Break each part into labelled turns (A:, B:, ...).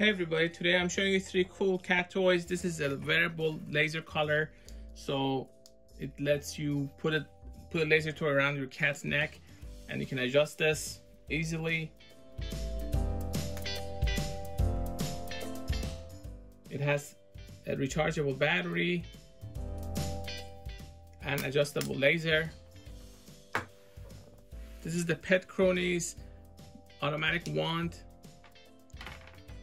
A: Hey everybody, today I'm showing you three cool cat toys. This is a wearable laser collar, so it lets you put it put a laser toy around your cat's neck and you can adjust this easily. It has a rechargeable battery and adjustable laser. This is the Petcronies automatic wand.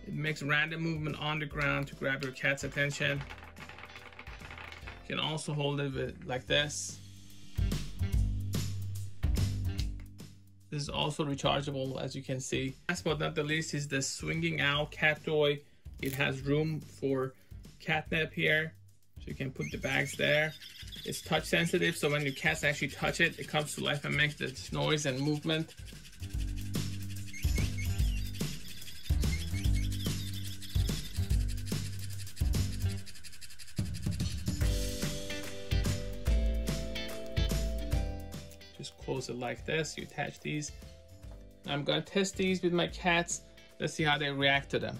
A: It makes random movement on the ground to grab your cat's attention. You can also hold it with, like this. This is also rechargeable as you can see. Last but not the least is the Swinging Owl cat toy. It has room for catnip here. So you can put the bags there. It's touch sensitive, so when your cats actually touch it, it comes to life and makes this noise and movement. Close it like this, you attach these. I'm gonna test these with my cats. Let's see how they react to them.